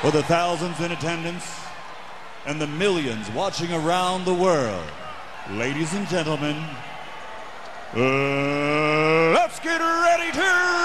For the thousands in attendance and the millions watching around the world, ladies and gentlemen, uh, let's get ready to